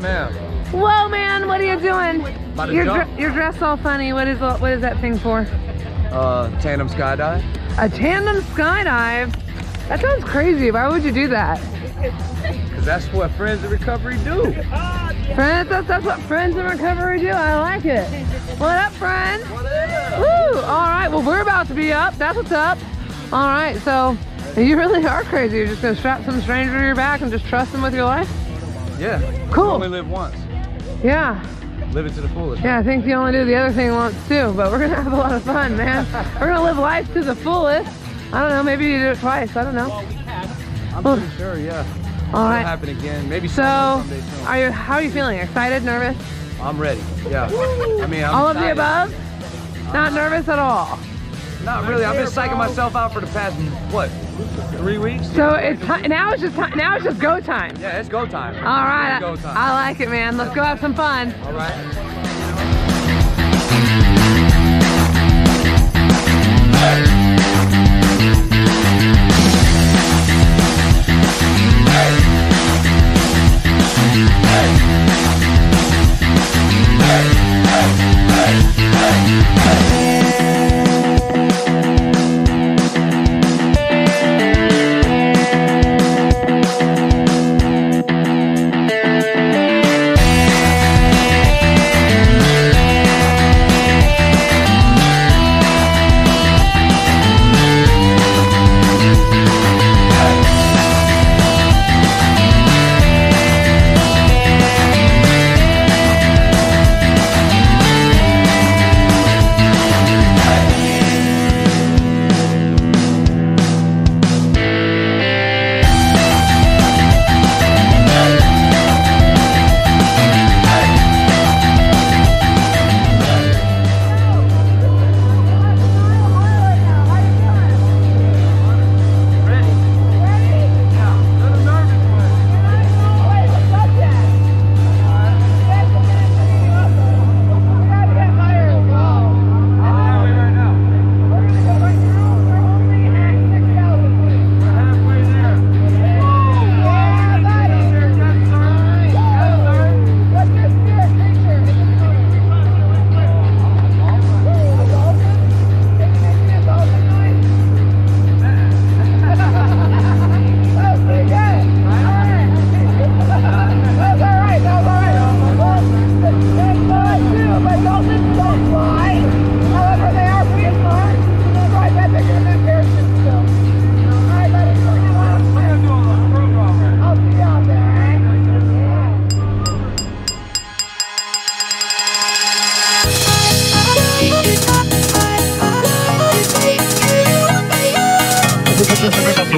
ma'am. Whoa, man, what are you doing? To You're, jump. you're dressed all funny. What is what is that thing for? Uh, tandem skydive. A tandem skydive. That sounds crazy. Why would you do that? Cause that's what friends in recovery do. Friends, that's, that's what friends in recovery do. I like it. What up, friends? Woo! All right. Well, we're about to be up. That's what's up. All right. So you really are crazy. You're just gonna strap some stranger to your back and just trust them with your life. Yeah. Cool. You only live once. Yeah. Live it to the fullest. Yeah. I think you only do the other thing once too. But we're gonna have a lot of fun, man. we're gonna live life to the fullest. I don't know. Maybe you do it twice. I don't know. I'm Well- pretty sure. Yeah. All It'll right. happen again. Maybe So, are you? How are you feeling? Excited? Nervous? I'm ready. Yeah. I mean, I'm all of the above? Not nervous at all. Not really. I've been psyching myself out for the past what, three weeks? So it's now it's just now it's just go time. Yeah, it's go time. All right, go time. I like it, man. Let's go have some fun. All right.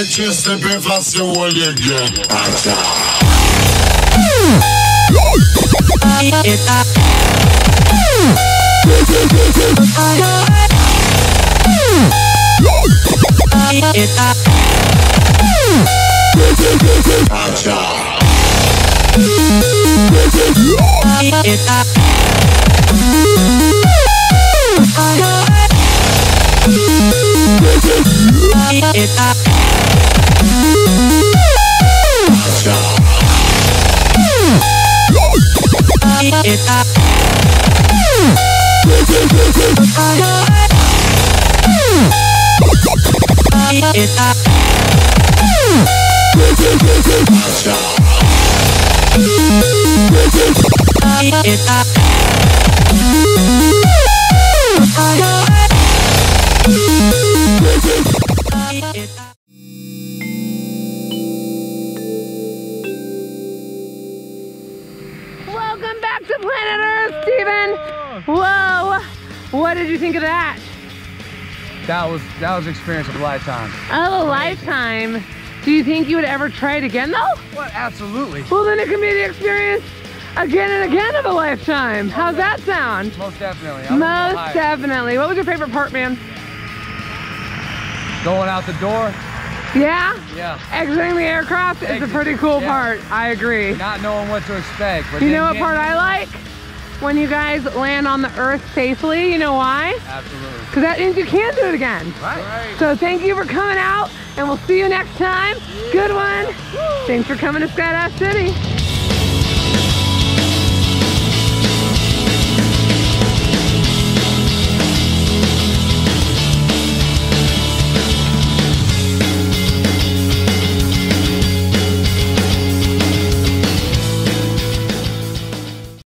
Picture slipping fast, you will you get Acha. Acha. れた疲れた疲れた Whoa. What did you think of that? That was that was experience of a lifetime. Oh, a lifetime. Do you think you would ever try it again though? What? Absolutely. Well, then it can be the experience again and again of a lifetime. How's that sound? Most definitely. Most definitely. What was your favorite part, man? Going out the door. Yeah? Yeah. Exiting the aircraft is a pretty cool yeah. part. I agree. Not knowing what to expect. But You know what part I like? When you guys land on the earth safely. You know why? Absolutely. Because that means you can do it again. Right. So thank you for coming out, and we'll see you next time. Good one. Thanks for coming to Skydive City.